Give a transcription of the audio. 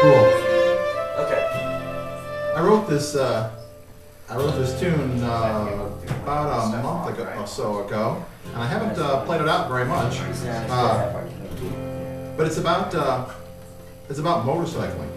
Cool. Okay. I wrote this. Uh, I wrote this tune uh, about a month ago or so ago, and I haven't uh, played it out very much. Uh, but it's about uh, it's about motorcycling.